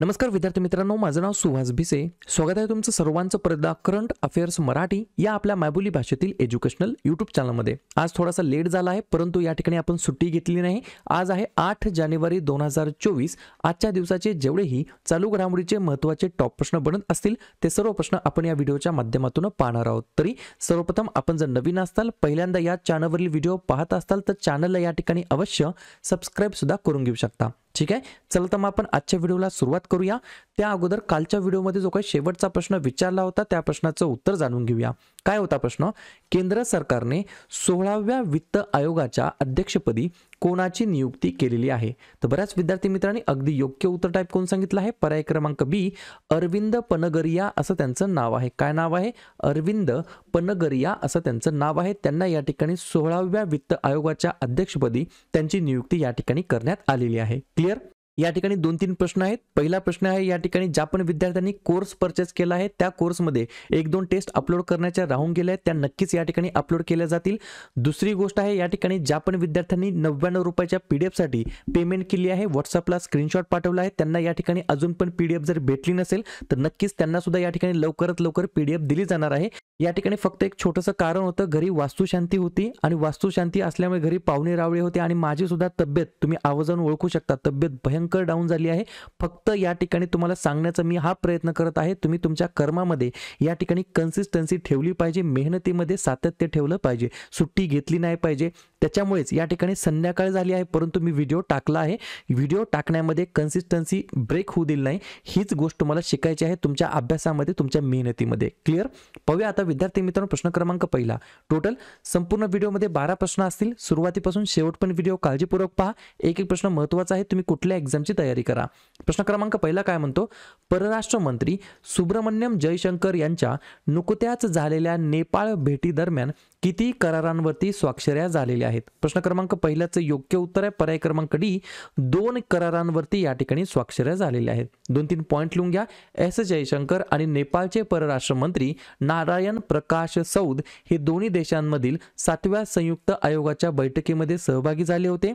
नमस्कार विद्यार्थी मित्रांनो माझं नाव सुहास भिसे. स्वागत आहे तुमचं सर्वांचं परदा करंट अफेअर्स मराठी या आपल्या मायबोली भाषेतील एज्युकेशनल यूट्यूब चॅनलमध्ये. आज थोडासा लेट झाला आहे परंतु या ठिकाणी आपण सुट्टी घेतली नाही. आज आहे आठ जानेवारी दोन हजार चोवीस. आजच्या दिवसाचे जेवढेही चालू घडामोडीचे महत्त्वाचे टॉप प्रश्न बनत असतील ते सर्व प्रश्न आपण या व्हिडिओच्या माध्यमातून पाहणार आहोत. तरी सर्वप्रथम आपण जर नवीन असताल पहिल्यांदा या चॅनलवरील व्हिडिओ पाहत असताल तर चॅनलला या ठिकाणी अवश्य सबस्क्राईब सुद्धा करून घेऊ शकता. ठीक आहे? चला तर मग आपण आजच्या व्हिडिओला सुरुवात करूया. त्या अगोदर कालच्या व्हिडिओमध्ये जो काही शेवटचा प्रश्न विचारला होता त्या प्रश्नाचं उत्तर जाणून घेऊया. काय होता प्रश्न? केंद्र सरकारने सोळाव्या वित्त आयोगाच्या अध्यक्षपदी कोणाची नियुक्ती केलेली आहे? तर बऱ्याच विद्यार्थी मित्रांनी अगदी योग्य उत्तर टाईप करून सांगितलं आहे. पर्याय क्रमांक बी अरविंद पनगरिया असं त्यांचं नाव आहे. काय नाव आहे? अरविंद पनगरिया असं त्यांचं नाव आहे. त्यांना या ठिकाणी सोळाव्या वित्त आयोगाच्या अध्यक्षपदी त्यांची नियुक्ती या ठिकाणी करण्यात आलेली आहे. क्लिअर या ठिकाणी दोन तीन प्रश्न आहेत. पहिला प्रश्न आहे या ठिकाणी ज्या पण विद्यार्थ्यांनी कोर्स परचेस केला आहे त्या कोर्समध्ये एक दोन टेस्ट अपलोड करण्याच्या राहून गेल्या आहेत. त्या नक्कीच या ठिकाणी अपलोड केल्या जातील. दुसरी गोष्ट आहे या ठिकाणी ज्या पण विद्यार्थ्यांनी नव्याण्णव रुपयाच्या पी डी एफसाठी पेमेंट केली आहे व्हॉट्सअपला स्क्रीनशॉट पाठवला आहे. त्यांना या ठिकाणी अजून पण पी डी एफ जर भेटली नसेल तर नक्कीच त्यांना सुद्धा या ठिकाणी लवकरात लवकर पी डी एफ दिली जाणार आहे. या ठिकाणी फक्त एक छोटंसं कारण होतं घरी वास्तुशांती होती आणि वास्तुशांती असल्यामुळे घरी पाहुणे रावळे होते आणि माझी सुद्धा तब्येत तुम्ही आवाजानं ओळखू शकता तब्येत भयंकर डाऊन झाली आहे. फक्त या ठिकाणी तुम्हाला सांगण्याचा मी हा प्रयत्न करत आहे तुम्ही तुमच्या कर्मामध्ये या ठिकाणी कन्सिस्टन्सी ठेवली पाहिजे मेहनतीमध्ये सातत्य ठेवलं पाहिजे. सुट्टी घेतली नाही पाहिजे. त्याच्यामुळेच या ठिकाणी संध्याकाळ झाली आहे परंतु मी व्हिडिओ टाकला आहे. व्हिडिओ टाकण्यामध्ये कन्सिस्टन्सी ब्रेक होऊ दिली नाही. हीच गोष्ट तुम्हाला शिकायची आहे तुमच्या अभ्यासामध्ये तुमच्या मेहनतीमध्ये. क्लिअर पाहूया आता विद्यार्थी मित्रांनो प्रश्न क्रमांक पहिला. टोटल संपूर्ण व्हिडिओमध्ये बारा प्रश्न असतील. सुरुवातीपासून शेवट पण व्हिडिओ काळजीपूर्वक पहा. एक एक प्रश्न महत्त्वाचा आहे. तुम्ही कुठल्या एक्झामची तयारी करा. प्रश्न क्रमांक पहिला काय म्हणतो? परराष्ट्र मंत्री सुब्रमण्यम जयशंकर यांच्या नुकत्याच झालेल्या नेपाळ भेटी दरम्यान किती करारांवरती स्वाक्षऱ्या झालेल्या आहेत? प्रश्न क्रमांक पहिल्याचं योग्य उत्तर आहे. पर्याय क्रमांक डी दोन करारांवरती या ठिकाणी स्वाक्षऱ्या झालेल्या आहेत. दोन तीन पॉईंट लिहून घ्या. एस. जयशंकर आणि नेपाळचे परराष्ट्र मंत्री नारायण प्रकाश सौद हे दोन्ही देशांमधील सातव्या संयुक्त आयोगाच्या बैठकीमध्ये सहभागी झाले होते.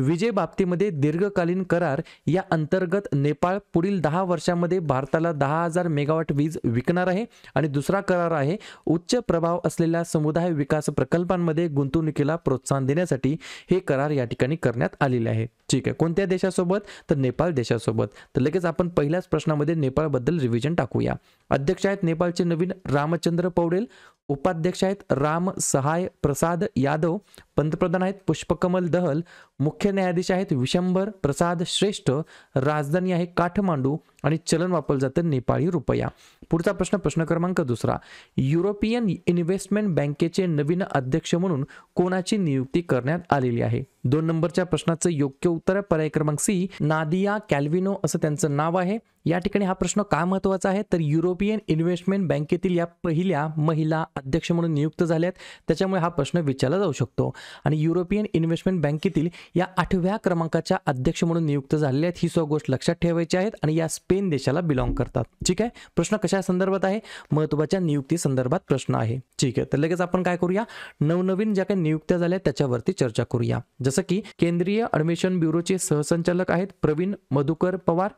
विजय बाबतीमध्ये दीर्घकालीन करार. या अंतर्गत नेपाळ पुढील दहा वर्षामध्ये भारताला दहा हजार मेगावॉट वीज विकणार आहे आणि दुसरा करार आहे उच्च प्रभाव असलेल्या समुदाय विकास प्रकल्पांमध्ये गुंतवणुकीला प्रोत्साहन देण्यासाठी हे करार या ठिकाणी करण्यात आलेले आहे. ठीक आहे कोणत्या देशासोबत? तर नेपाळ देशासोबत. तर लगेच आपण पहिल्याच प्रश्नामध्ये नेपाळबद्दल रिव्हिजन टाकूया. अध्यक्ष आहेत नेपाळचे नवीन रामचंद्र पौडेल उपाध्यक्ष आहेत राम सहाय प्रसाद यादव पंतप्रधान आहेत पुष्पकमल दहल मुख्य न्यायाधीश आहेत विशंभर प्रसाद श्रेष्ठ राजधानी आहे काठमांडू आणि चलन वापरलं जातं नेपाळी रुपया. पुढचा प्रश्न प्रश्न क्रमांक दुसरा. युरोपियन इन्व्हेस्टमेंट बँकेचे नवीन अध्यक्ष म्हणून कोणाची नियुक्ती करण्यात आलेली आहे? दोन नंबरच्या प्रश्नाचं योग्य उत्तर आहे. पर्याय क्रमांक सी नादिया कॅल्विनो असं त्यांचं नाव आहे. या ठिकाणी हा प्रश्न का महत्त्वाचा आहे? तर युरोपियन इन्व्हेस्टमेंट बँकेतील या पहिल्या महिला अध्यक्ष म्हणून नियुक्त झाल्यात. त्याच्यामुळे हा प्रश्न विचारला जाऊ शकतो. आणि युरोपियन इन्व्हेस्टमेंट बँकेतील या आठव्या क्रमांकाच्या अध्यक्ष म्हणून नियुक्त झालेल्या आहेत. ही सो गोष्ट लक्षात ठेवायची आहेत आणि या स्पेन देशाला बिलॉंग करतात. ठीक आहे? प्रश्न कशा संदर्भात आहे? महत्त्वाच्या नियुक्ती संदर्भात प्रश्न आहे. ठीक आहे. तर लगेच आपण काय करूया? नवनवीन ज्या काही नियुक्त्या झाल्या त्याच्यावरती चर्चा करूया. जसं की केंद्रीय अन्वेषण ब्युरोचे सहसंचालक आहेत प्रवीण मधुकर पवार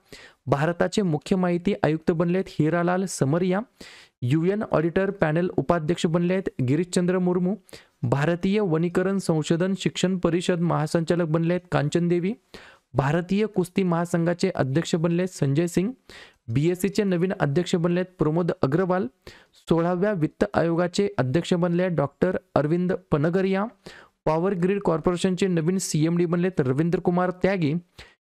भारताचे मुख्य माहिती आयुक्त बनले आहेत हिरालाल समरिया यू एन ऑडिटर पॅनल उपाध्यक्ष बनले आहेत गिरीशचंद्र मुर्मू भारतीय वनीकरण संशोधन शिक्षण परिषद महासंचालक बनले आहेत कांचन देवी भारतीय कुस्ती महासंघाचे अध्यक्ष बनले आहेत संजय सिंग बी एस सीचे नवीन अध्यक्ष बनले आहेत प्रमोद अग्रवाल सोळाव्या वित्त आयोगाचे अध्यक्ष बनले आहेत doctor Arvind Panagariya power grid कॉर्पोरेशनचे नवीन सी एम डी बनलेत रवींद्र कुमार त्यागी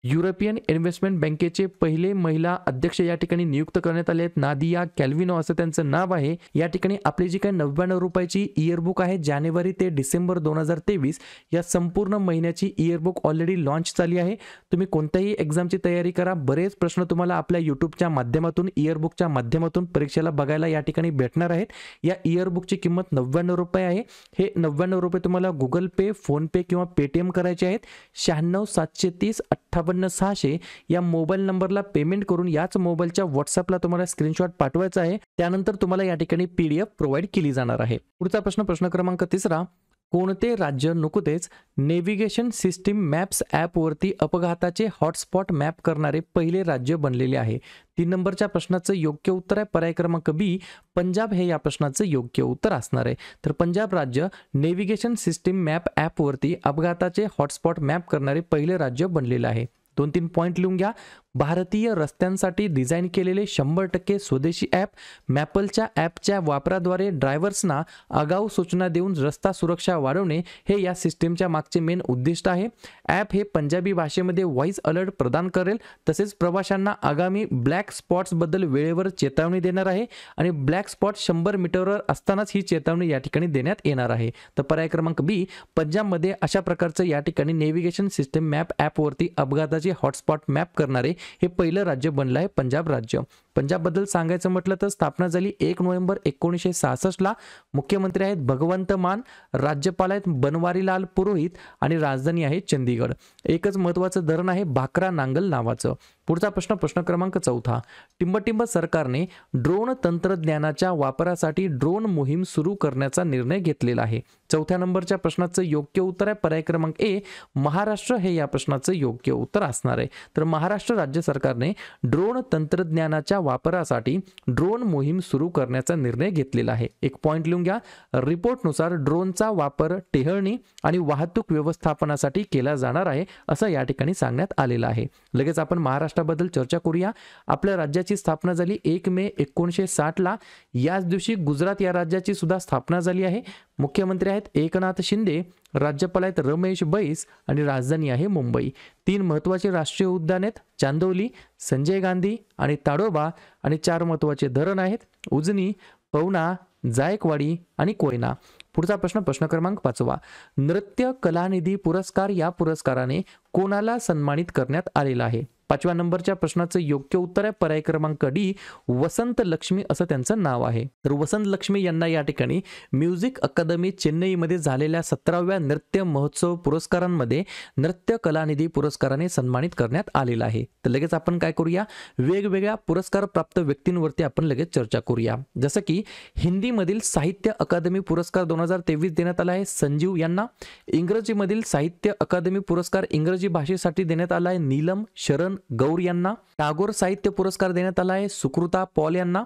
युरोपियन इन्व्हेस्टमेंट बँकेचे पहिले महिला अध्यक्ष या ठिकाणी नियुक्त करण्यात आले आहेत. नादिया कॅल्विनो असं त्यांचं नाव आहे. या ठिकाणी आपली जी काही नव्याण्णव रुपयाची इयरबुक आहे जानेवारी ते डिसेंबर दोन हजार तेवीस या संपूर्ण महिन्याची इयरबुक ऑलरेडी लॉन्च झाली आहे. तुम्ही कोणत्याही एक्झामची तयारी करा. बरेच प्रश्न तुम्हाला आपल्या युट्यूबच्या माध्यमातून इयरबुकच्या माध्यमातून परीक्षेला बघायला या ठिकाणी भेटणार आहेत. या इयरबुकची किंमत नव्याण्णव रुपये आहे. हे नव्याण्णव रुपये तुम्हाला गुगल पे फोनपे किंवा पेटीएम करायचे आहेत. शहाण्णव सातशे तीस अठ्ठावन्न सहाशे या मोबाईल नंबरला पेमेंट करून याच मोबाईलच्या व्हॉट्सअपला तुम्हाला स्क्रीनशॉट पाठवायचा आहे. त्यानंतर तुम्हाला या ठिकाणी पीडीएफ प्रोव्हाइड केली जाणार आहे. पुढचा प्रश्न प्रश्न क्रमांक तिसरा. कोणते राज्य नुकतेच नेव्हिगेशन सिस्टीम मॅप्स ॲपवरती अपघाताचे हॉटस्पॉट मॅप करणारे पहिले राज्य बनलेले आहे? तीन नंबरच्या प्रश्नाचं योग्य उत्तर आहे. पर्याय क्रमांक बी पंजाब हे या प्रश्नाचं योग्य उत्तर असणार आहे. तर पंजाब राज्य नेव्हिगेशन सिस्टीम मॅप ॲपवरती अपघाताचे हॉटस्पॉट मॅप करणारे पहिले राज्य बनलेले आहे. दोन तीन पॉईंट लिहून घ्या. भारतीय रस्त्यांसाठी डिझाईन केलेले शंभर टक्के स्वदेशी ॲप मॅपलच्या ॲपच्या वापराद्वारे ड्रायव्हर्सना आगाऊ सूचना देऊन रस्ता सुरक्षा वाढवणे हे या सिस्टीमच्या मागचे मेन उद्दिष्ट आहे. ॲप हे पंजाबी भाषेमध्ये व्हॉइस अलर्ट प्रदान करेल तसेच प्रवाशांना आगामी ब्लॅक स्पॉट्सबद्दल वेळेवर चेतावणी देणार आहे आणि ब्लॅक स्पॉट शंभर मीटरवर असतानाच ही चेतावणी या ठिकाणी देण्यात येणार आहे. तर पर्याय क्रमांक बी पंजाबमध्ये अशा प्रकारचं या ठिकाणी नेव्हिगेशन सिस्टीम मॅप ॲपवरती अपघाताचे हॉटस्पॉट मॅप करणारे हे पहिलं राज्य बनलं आहे पंजाब राज्य. पंजाबबद्दल सांगायचं म्हटलं तर स्थापना झाली एक नोव्हेंबर एकोणीसशे सहासष्टला. मुख्यमंत्री आहेत भगवंत मान राज्यपाल आहेत बनवारीलाल पुरोहित आणि राजधानी आहे चंदीगड एकच महत्त्वाचं धरण आहे भाकरा नांगल नावाचं. पुढचा प्रश्न प्रश्न क्रमांक चौथा. टिंबटिंब सरकारने ड्रोन तंत्रज्ञानाच्या वापरासाठी ड्रोन मोहीम सुरू करण्याचा निर्णय घेतलेला आहे. चौथ्या नंबरच्या प्रश्नाचं योग्य उत्तर आहे. पर्याय क्रमांक ए महाराष्ट्र हे या प्रश्नाचं योग्य उत्तर असणार आहे. तर महाराष्ट्र राज्य सरकारने ड्रोन तंत्रज्ञानाच्या वापरासाठी ड्रोन मोहीम सुरू करण्याचा निर्णय घेतलेला आहे. एक पॉईंट लिहून घ्या. रिपोर्टनुसार ड्रोनचा वापर टेहळणी आणि वाहतूक व्यवस्थापनासाठी केला जाणार आहे असं या ठिकाणी सांगण्यात आलेलं आहे. लगेच आपण महाराष्ट्राबद्दल चर्चा करूया. आपल्या राज्याची स्थापना झाली एक मे एकोणीसशे साठला याच दिवशी गुजरात या राज्याची सुद्धा स्थापना झाली आहे. मुख्यमंत्री आहेत एकनाथ शिंदे राज्यपाल आहेत रमेश बैस आणि राजधानी आहे मुंबई. तीन महत्त्वाचे राष्ट्रीय उद्यान आहेत चांदोली संजय गांधी आणि ताडोबा आणि चार महत्त्वाचे धरण आहेत. उजनी पवना जायकवाडी आणि कोयना. पुढचा प्रश्न प्रश्न क्रमांक पाचवा. नृत्य कलानिधी पुरस्कार या पुरस्काराने कोणाला सन्मानित करण्यात आलेला आहे? पाचव्या नंबरच्या प्रश्नाचं योग्य उत्तर आहे. पर्याय क्रमांक डी वसंत लक्ष्मी असं त्यांचं नाव आहे. तर वसंत लक्ष्मी यांना या ठिकाणी म्युझिक अकादमी चेन्नईमध्ये झालेल्या सतराव्या नृत्य महोत्सव पुरस्कारांमध्ये नृत्य कलानिधी पुरस्काराने सन्मानित करण्यात आलेला आहे. तर लगेच आपण काय करूया? वेगवेगळ्या पुरस्कार प्राप्त व्यक्तींवरती आपण लगेच चर्चा करूया. जसं की हिंदीमधील साहित्य अकादमी पुरस्कार दोन हजार तेवीस देण्यात आला आहे. संजीव यांना. इंग्रजीमधील साहित्य अकादमी पुरस्कार इंग्रजी भाषेसाठी देण्यात आला आहे. नीलम शरण गौर यांना. टागोर साहित्य पुरस्कार देण्यात आला आहे. सुकृता पॉल यांना.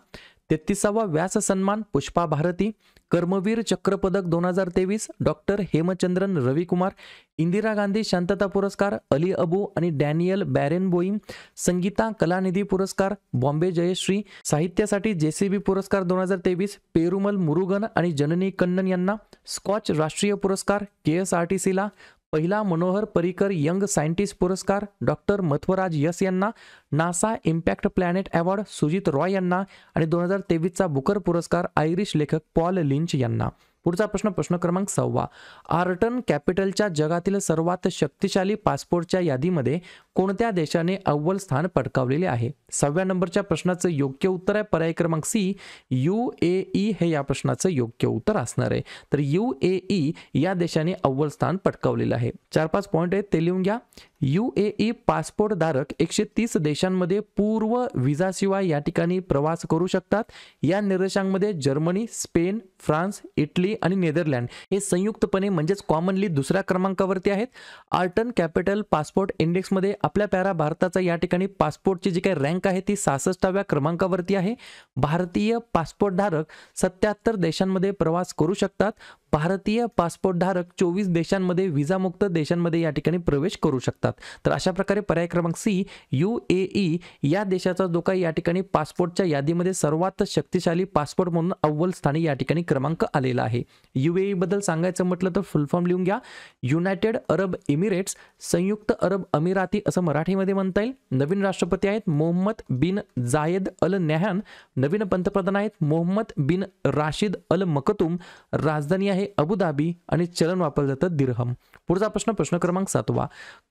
तेहतीसावा व्यास सन्मान पुष्पा भारती. कर्मवीर चक्रपदक दोन हजार तेवीस डॉक्टर हेमचंद्रन रविकुमार. इंदिरा गांधी शांतता पुरस्कार अली अबू आणि Daniel Barenboim Sangita Kalanidhi पुरस्कार बॉम्बे जयश्री. साहित्यासाठी जेसीबी पुरस्कार दोन हजार तेवीस पेरुमल मुरुगन आणि जननी कन्नन यांना. स्कॉच राष्ट्रीय पुरस्कार के एस आर टी सीला पहिला मनोहर परिकर यंग सायंटिस्ट पुरस्कार डॉक्टर मथवराज यस यांना NASA impact planet award Sujit Roy यांना आणि दोन हजार तेवीसचा बुकर पुरस्कार आयरिश लेखक पॉल लिंच यांना. पुढचा प्रश्न प्रश्न क्रमांक सव्वा. आर्टन कॅपिटलच्या जगातील सर्वात शक्तिशाली पासपोर्टच्या यादीमध्ये कोणत्या देशाने अव्वल स्थान पटकावलेले आहे? सहाव्या नंबरच्या प्रश्नाचं योग्य उत्तर आहे. पर्याय क्रमांक सी यू ए ई हे या प्रश्नाचं योग्य उत्तर असणार आहे. तर यू ए ई या देशाने अव्वल स्थान पटकावलेलं आहे. चार पाच पॉईंट आहेत ते लिहून घ्या. यू ए ई पासपोर्ट धारक एकशे तीस देशांमध्ये पूर्व विजाशिवाय या ठिकाणी प्रवास करू शकतात. या निर्देशांमध्ये जर्मनी स्पेन फ्रान्स इटली आणि नेदरलँड हे संयुक्तपणे म्हणजेच कॉमनली दुसऱ्या क्रमांकावरती आहेत. आर्टन कॅपिटल पासपोर्ट इंडेक्समध्ये आपल्या पॅरा भारताचा या ठिकाणी पासपोर्टची जी काही रँक आहे ती सहासष्टाव्या क्रमांकावरती आहे. भारतीय पासपोर्टधारक सत्याहत्तर देशांमध्ये प्रवास करू शकतात. भारतीय पासपोर्टधारक चोवीस देशांमध्ये विजामुक्त देशांमध्ये या ठिकाणी प्रवेश करू शकतात. तर अशा प्रकारे पर्याय क्रमांक सी यू ए ई या देशाचा जो काही या ठिकाणी पासपोर्टच्या यादीमध्ये सर्वात शक्तिशाली पासपोर्ट म्हणून अव्वल स्थानी या ठिकाणी क्रमांक आलेला आहे. यू ए बद्दल सांगायचं म्हटलं तर फुल फॉर्म लिहून घ्या. युनायटेड अरब इमिरेट्स संयुक्त अरब अमिराती असं मराठीमध्ये म्हणता येईल. नवीन राष्ट्रपती आहेत मोहम्मद बिन जायद अल न्याहान नवीन पंतप्रधान आहेत मोहम्मद बिन राशिद अल मकतुम. राजधानी आहे अबुधाबी आणि चलन वापरलं जातं दिरहम. पुढचा प्रश्न प्रश्न क्रमांक सातवा.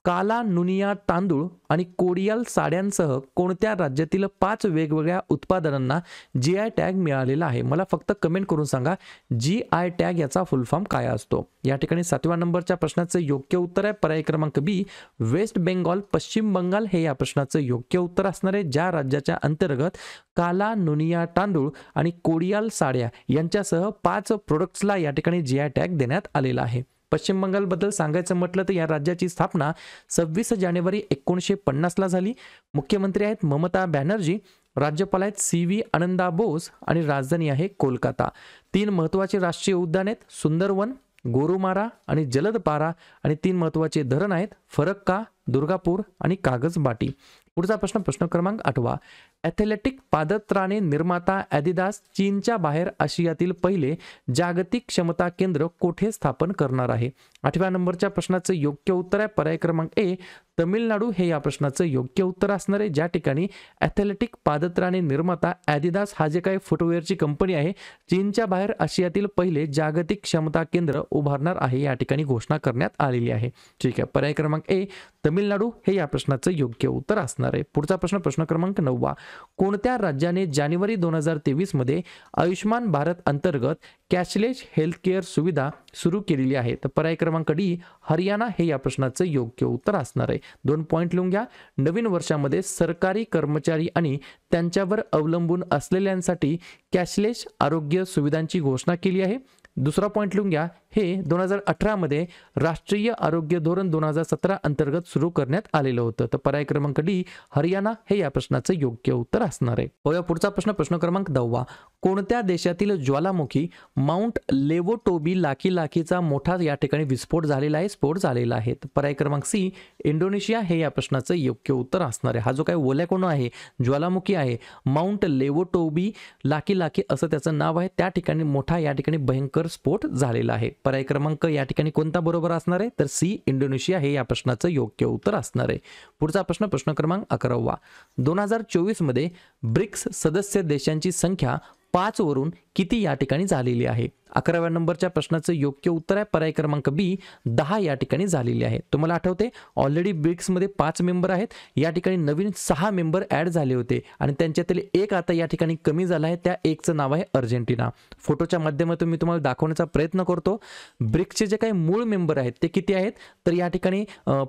काला नुनिया तांदूळ आणि कोडियाल साड्यांसह कोणत्या राज्यातील पाच वेगवेगळ्या उत्पादनांना जी आय टॅग मिळालेला आहे? मला फक्त कमेंट करून सांगा. जी आय टॅग याचा फुल फॉर्म काय असतो? या ठिकाणी सातव्या नंबरच्या प्रश्नाचं योग्य उत्तर आहे. पर्याय क्रमांक बी वेस्ट बेंगॉल पश्चिम बंगाल हे या प्रश्नाचं योग्य उत्तर असणार आहे. ज्या राज्याच्या अंतर्गत काला नुनिया तांदूळ आणि कोडियाल साड्या यांच्यासह पाच प्रोडक्ट्सला या ठिकाणी जी आय टॅग देण्यात आलेला आहे. पश्चिम बंगालबद्दल सांगायचं म्हटलं तर या राज्याची स्थापना सव्वीस जानेवारी एकोणीसशे पन्नासला झाली. मुख्यमंत्री आहेत ममता बॅनर्जी राज्यपाल आहेत सी व्ही आनंदा बोस आणि राजधानी आहे कोलकाता. तीन महत्त्वाचे राष्ट्रीय उद्यान आहेत सुंदरवन गोरुमारा आणि जलदपारा. आणि तीन महत्त्वाचे धरण आहेत फरक्का दुर्गापूर आणि कागजबाटी. पुढचा प्रश्न प्रश्न क्रमांक आठवा. ॲथलेटिक पादत्राणे निर्माता ॲदिदास चीनच्या बाहेर आशियातील पहिले जागतिक क्षमता केंद्र कोठे स्थापन करणार आहे? आठव्या नंबरच्या प्रश्नाचं योग्य उत्तर आहे. पर्याय क्रमांक ए तमिळनाडू हे या प्रश्नाचं योग्य उत्तर असणार आहे. ज्या ठिकाणी ॲथलेटिक पादत्राणे निर्माता ॲदिदास हा जे काही फुटवेअरची कंपनी आहे चीनच्या बाहेर आशियातील पहिले जागतिक क्षमता केंद्र उभारणार आहे या ठिकाणी घोषणा करण्यात आलेली आहे. ठीक आहे पर्याय क्रमांक ए तमिळनाडू हे या प्रश्नाचं योग्य उत्तर असणार आहे. पुढचा प्रश्न प्रश्न क्रमांक नववा. कोणत्या राज्याने जानेवारी दोन हजार तेवीसमध्ये आयुष्मान भारत अंतर्गत कॅशलेस हेल्थ केअर सुविधा सुरू केलेली आहे? तर पर्याय क्रमांक डी हरियाणा हे या प्रश्नाचं योग्य उत्तर असणार आहे. दोन पॉईंट लिहून घ्या. नवीन वर्षामध्ये सरकारी कर्मचारी आणि त्यांच्यावर अवलंबून असलेल्यांसाठी कॅशलेस आरोग्य सुविधांची घोषणा केली आहे. दुसरा पॉईंट लिहून घ्या. हे दोन हजार अठरामध्ये राष्ट्रीय आरोग्य धोरण दोन हजार सतरा अंतर्गत सुरू करण्यात आलेलं होतं. तर पर्याय क्रमांक डी हरियाणा हे या प्रश्नाचं योग्य उत्तर असणार आहे. हो, या पुढचा प्रश्न प्रश्न क्रमांक दहावा. कोणत्या देशातील ज्वालामुखी माउंट लेवोटोबी लाकी लाकीचा मोठा या ठिकाणी विस्फोट झालेला आहे स्फोट झालेला आहे? पर्याय क्रमांक सी इंडोनेशिया हे या प्रश्नाचं योग्य उत्तर असणार आहे. हा जो काय ओल्याकोण आहे? ज्वालामुखी आहे. माउंट लेवोटोबी लाकी लाकी असं त्याचं नाव आहे. त्या ठिकाणी मोठा या ठिकाणी भयंकर स्फोट झालेला आहे. पर्याय क्रमांक या ठिकाणी कोणता बरोबर असणार आहे? तर सी इंडोनेशिया. हे या प्रश्नाचं योग्य उत्तर असणार आहे. पुढचा प्रश्न प्रश्न क्रमांक अकरावा. दोन हजार चोवीसमध्ये ब्रिक्स सदस्य देशांची संख्या पाच वरून किती या ठिकाणी झालेली आहे? अकराव्या नंबरच्या प्रश्नाचं योग्य उत्तर आहे. पर्याय क्रमांक बी दहा या ठिकाणी झालेली आहे. तुम्हाला आठवते ऑलरेडी ब्रिक्समध्ये पाच मेंबर आहेत. या ठिकाणी नवीन सहा मेंबर ॲड झाले होते. आणि त्यांच्यातील एक आता या ठिकाणी कमी झाला आहे. त्या एकचं नाव आहे अर्जेंटिना. फोटोच्या माध्यमातून मी तुम्हाला दाखवण्याचा प्रयत्न करतो. ब्रिक्सचे जे काही मूळ मेंबर आहेत ते किती आहेत? तर या ठिकाणी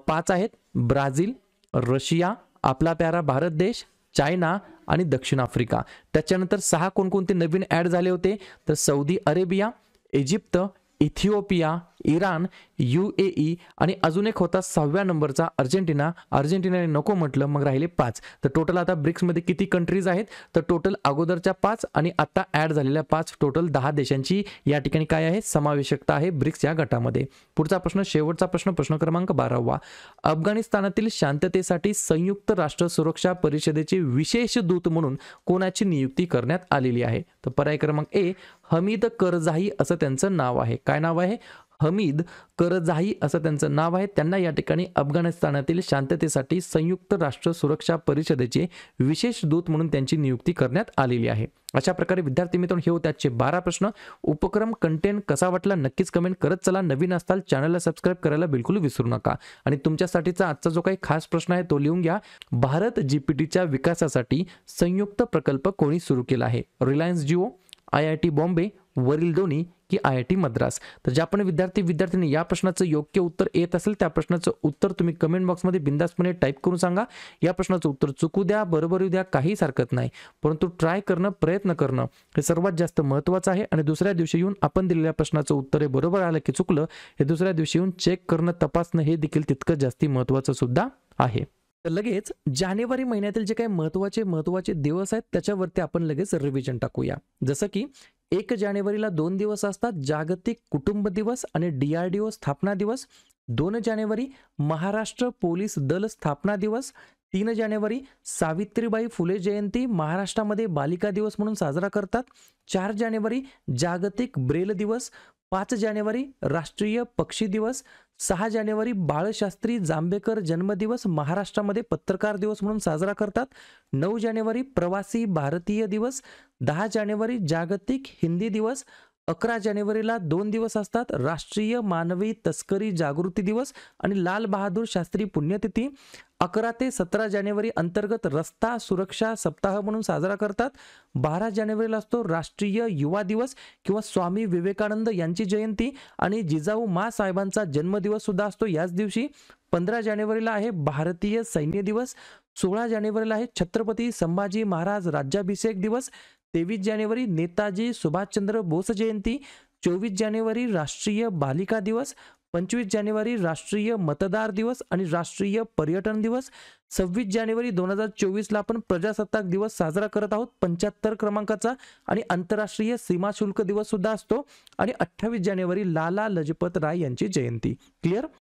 पाच आहेत. ब्राझील रशिया आपला प्यारा भारत देश चायना आणि दक्षिण आफ्रिका. त्याच्यानंतर सहा कोणकोणते नवीन ॲड झाले होते? तर Saudi Arabia Egypt Ethiopia Iran U A E आणि अजून एक होता सहाव्या नंबरचा अर्जेंटिना. अर्जेंटिनाने नको म्हटलं मग राहिले पाच. तर टोटल आता ब्रिक्समध्ये किती कंट्रीज आहेत? तर टोटल अगोदरच्या पाच आणि आता ॲड झालेल्या पाच. टोटल दहा देशांची या ठिकाणी काय आहे? समावेशकता आहे ब्रिक्स या गटामध्ये. पुढचा प्रश्न शेवटचा प्रश्न प्रश्न क्रमांक बारावा. अफगाणिस्तानातील शांततेसाठी संयुक्त राष्ट्र सुरक्षा परिषदेचे विशेष दूत म्हणून कोणाची नियुक्ती करण्यात आलेली आहे? तर पर्याय क्रमांक ए हमीद करझाई असं त्यांचं नाव आहे. काय नाव आहे? हमीद करजाही असं त्यांचं नाव आहे. त्यांना या ठिकाणी अफगाणिस्तानातील शांततेसाठी संयुक्त राष्ट्र सुरक्षा परिषदेचे विशेष दूत म्हणून त्यांची नियुक्ती करण्यात आलेली आहे. अशा प्रकारे विद्यार्थी मित्रांनो हे होते आजचे बारा प्रश्न. उपक्रम कंटेंट कसा वाटला नक्कीच कमेंट करत चला. नवीन असताल चॅनलला सबस्क्राईब करायला बिलकुल विसरू नका. आणि तुमच्यासाठीचा आजचा जो काही खास प्रश्न आहे तो लिहून घ्या. भारत जीपीटीच्या विकासासाठी संयुक्त प्रकल्प कोणी सुरू केला आहे? Reliance Jio I I T Bombay वरील दोन्ही की आय आय टी मद्रास. तर ज्या पण विद्यार्थी विद्यार्थ्यांनी या प्रश्नाचं योग्य उत्तर येत असेल त्या प्रश्नाचं उत्तर तुम्ही कमेंट बॉक्समध्ये बिंदासपणे टाईप करून सांगा. या प्रश्नाचं उत्तर चुकू द्या बरोबर येऊ द्या काहीच हरकत नाही. परंतु ट्राय करणं प्रयत्न करणं हे सर्वात जास्त महत्त्वाचं आहे. आणि दुसऱ्या दिवशी येऊन आपण दिलेल्या प्रश्नाचं उत्तर हे बरोबर आलं की चुकलं हे दुसऱ्या दिवशी येऊन चेक करणं तपासणं हे देखील तितकं जास्ती महत्त्वाचं सुद्धा आहे. तर लगेच जानेवारी महिन्यातील जे काही महत्त्वाचे महत्त्वाचे दिवस आहेत त्याच्यावरती आपण लगेच रिव्हिजन टाकूया. जसं की एक जानेवारीला दोन दिवस असतात जागतिक कुटुंब दिवस आणि डी आर डी ओ स्थापना दिवस. दोन जानेवारी महाराष्ट्र पोलीस दल स्थापना दिवस. तीन जानेवारी सावित्रीबाई फुले जयंती महाराष्ट्रामध्ये बालिका दिवस म्हणून साजरा करतात. चार जानेवारी जागतिक ब्रेल दिवस. पाच जानेवारी राष्ट्रीय पक्षी दिवस. सहा जानेवारी बाळशास्त्री जांभेकर जन्मदिवस महाराष्ट्रामध्ये पत्रकार दिवस म्हणून साजरा करतात. नऊ जानेवारी प्रवासी भारतीय दिवस दहा जानेवारी जागतिक हिंदी दिवस अकरा जानेवारीला दोन दिवस असतात राष्ट्रीय मानवी तस्करी जागृती दिवस आणि लाल बहादूर शास्त्री पुण्यतिथी. अकरा ते सतरा जानेवारी अंतर्गत रस्ता सुरक्षा सप्ताह म्हणून साजरा करतात. बारा जानेवारीला असतो राष्ट्रीय युवा दिवस किंवा स्वामी विवेकानंद यांची जयंती आणि जिजाऊ मा साहेबांचा जन्मदिवस सुद्धा असतो याच दिवशी. पंधरा जानेवारीला आहे भारतीय सैन्य दिवस. सोळा जानेवारीला आहे छत्रपती संभाजी महाराज राज्याभिषेक दिवस. तेवीस जानेवारी नेताजी सुभाषचंद्र बोस जयंती. चोवीस जानेवारी राष्ट्रीय बालिका दिवस. पंचवीस जानेवारी राष्ट्रीय मतदार दिवस आणि राष्ट्रीय पर्यटन दिवस. सव्वीस जानेवारी दोन हजार चोवीसला आपण प्रजासत्ताक दिवस साजरा करत आहोत. पंच्याहत्तर क्रमांकाचा आणि आंतरराष्ट्रीय सीमा शुल्क दिवस सुद्धा असतो. आणि अठ्ठावीस जानेवारी लाला लजपत राय यांची जयंती. क्लिअर